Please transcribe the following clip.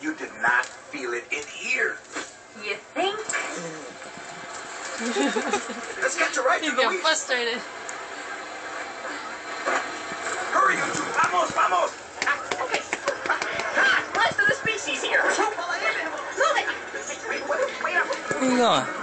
You did not feel it in here. You think? Let's get you right He's the getting frustrated. Hurry, you two. Vamos, vamos. Okay. Ah, rest of the species here. Move it. Wait, wait, wait up. Where you going?